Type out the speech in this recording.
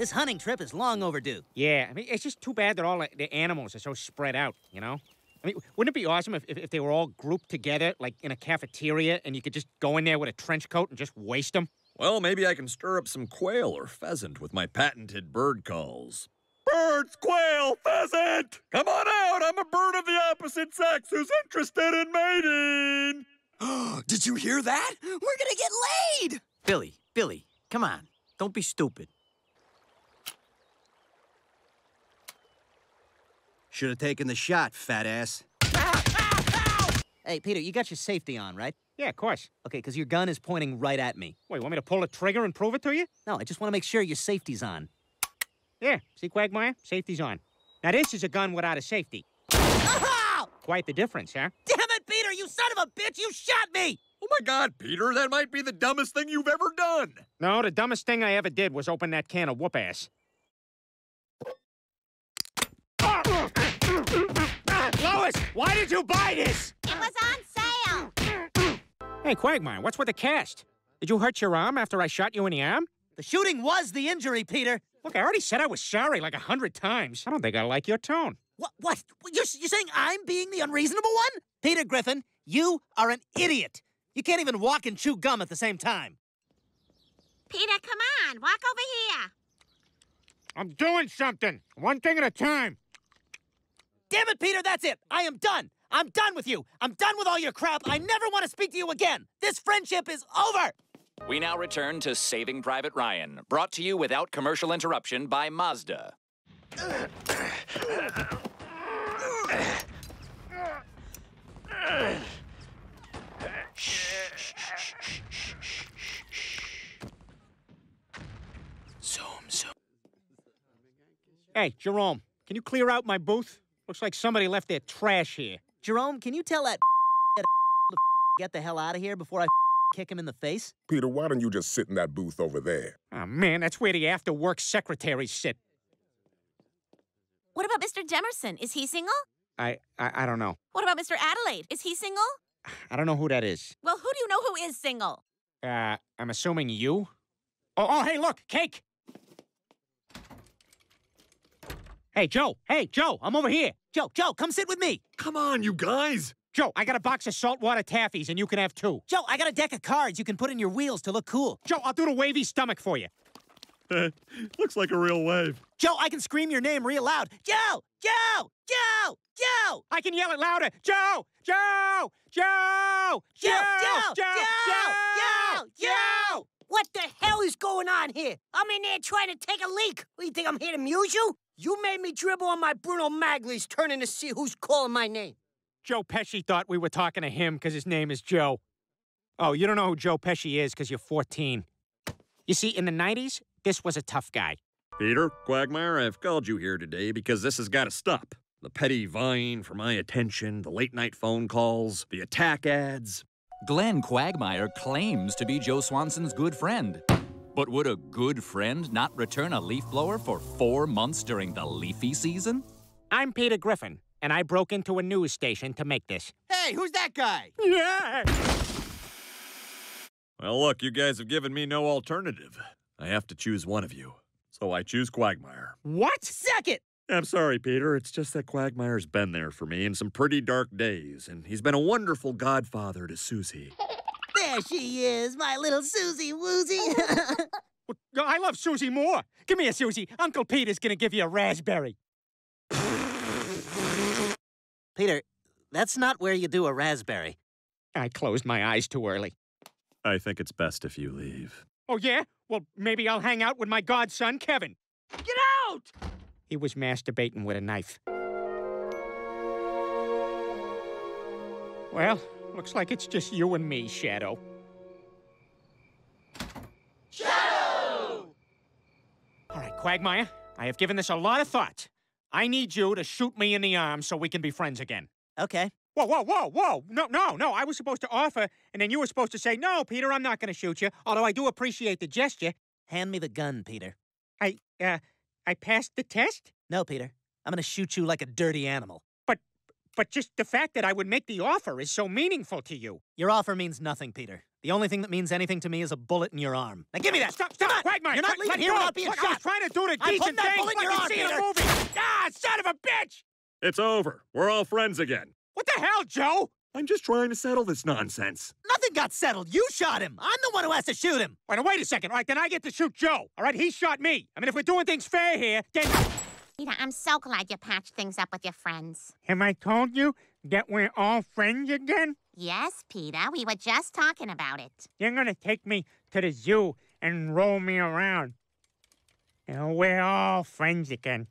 This hunting trip is long overdue. Yeah, I mean, it's just too bad that all the- the animals are so spread out, you know? I mean, wouldn't it be awesome if, if, if they were all grouped together, like in a cafeteria, and you could just go in there with a trench coat and just waste them? Well, maybe I can stir up some quail or pheasant with my patented bird calls. Birds, quail, pheasant! Come on out! I'm a bird of the opposite sex who's interested in mating! Did you hear that? We're gonna get laid! Billy, Billy, come on. Don't be stupid. Should have taken the shot, fat ass. Hey, Peter, you got your safety on, right? Yeah, of course. Okay, because your gun is pointing right at me. Wait, you want me to pull the trigger and prove it to you? No, I just want to make sure your safety's on. Yeah, see, Quagmire? Safety's on. Now, this is a gun without a safety. Ow! Quite the difference, huh? Damn it, Peter, you son of a bitch! You shot me! Oh my god, Peter, that might be the dumbest thing you've ever done! No, the dumbest thing I ever did was open that can of whoop ass. Lois, why did you buy this? It was on sale. Hey, Quagmire, what's with the cast? Did you hurt your arm after I shot you in the arm? The shooting was the injury, Peter. Look, I already said I was sorry like a hundred times. I don't think I like your tone. What? What? You're, you're saying I'm being the unreasonable one? Peter Griffin, you are an idiot. You can't even walk and chew gum at the same time. Peter, come on. Walk over here. I'm doing something. One thing at a time. Damn it, Peter, that's it. I am done. I'm done with you. I'm done with all your crap. I never want to speak to you again. This friendship is over. We now return to Saving Private Ryan, brought to you without commercial interruption by Mazda. Zoom, zoom. Hey, Jerome, can you clear out my booth? Looks like somebody left their trash here. Jerome, can you tell that to get the hell out of here before I kick him in the face? Peter, why don't you just sit in that booth over there? Oh, man, that's where the after work secretaries sit. What about Mr. Demerson? Is he single? I, I, I don't know. What about Mr. Adelaide? Is he single? I don't know who that is. Well, who do you know who is single? Uh, I'm assuming you? Oh, oh, hey, look, cake! Hey, Joe, hey, Joe, I'm over here. Joe, Joe, come sit with me. Come on, you guys! Joe, I got a box of saltwater taffies, and you can have two. Joe, I got a deck of cards you can put in your wheels to look cool. Joe, I'll do the wavy stomach for you. Looks like a real wave. Joe, I can scream your name real loud. Joe! Joe! Joe! Joe! I can yell it louder. Joe! Joe! Joe! Joe! Joe! Joe! Joe! Joe! What the hell is going on here? I'm in there trying to take a leak. What, you think I'm here to amuse you? You made me dribble on my Bruno Magli's turning to see who's calling my name. Joe Pesci thought we were talking to him because his name is Joe. Oh, you don't know who Joe Pesci is because you're 14. You see, in the 90s, this was a tough guy. Peter, Quagmire, I've called you here today because this has got to stop. The petty vying for my attention, the late night phone calls, the attack ads. Glenn Quagmire claims to be Joe Swanson's good friend. But would a good friend not return a leaf blower for four months during the leafy season? I'm Peter Griffin, and I broke into a news station to make this. Hey, who's that guy? Yeah! Well, look, you guys have given me no alternative. I have to choose one of you. So I choose Quagmire. What? Suck it! I'm sorry, Peter. It's just that Quagmire's been there for me in some pretty dark days, and he's been a wonderful godfather to Susie. There she is, my little Susie Woozy. Oh, I love Susie more. Give me a Susie. Uncle Peter's gonna give you a raspberry. Peter, that's not where you do a raspberry. I closed my eyes too early. I think it's best if you leave. Oh, yeah? Well, maybe I'll hang out with my godson, Kevin. Get out! He was masturbating with a knife. Well, looks like it's just you and me, Shadow. Shadow! All right, Quagmire, I have given this a lot of thought. I need you to shoot me in the arm so we can be friends again. Okay. Whoa, whoa, whoa, whoa. No, no, no. I was supposed to offer, and then you were supposed to say, no, Peter, I'm not going to shoot you, although I do appreciate the gesture. Hand me the gun, Peter. I, uh, I passed the test? No, Peter. I'm gonna shoot you like a dirty animal. But just the fact that I would make the offer is so meaningful to you. Your offer means nothing, Peter. The only thing that means anything to me is a bullet in your arm. Now give me that. Stop, stop, Come on. Quagmire! You're not let- leaving let here without being Look, I was trying to do the I'm putting decent that thing. bullet in your arm, Peter. Ah, son of a bitch! It's over. We're all friends again. What the hell, Joe? I'm just trying to settle this nonsense. Nothing got settled. You shot him. I'm the one who has to shoot him. Wait, wait a second. All right, then I get to shoot Joe. All right, he shot me. I mean, if we're doing things fair here, then... Peter, I'm so glad you patched things up with your friends. Have I told you that we're all friends again? Yes, Peter, we were just talking about it. You're gonna take me to the zoo and roll me around. Know, we're all friends again.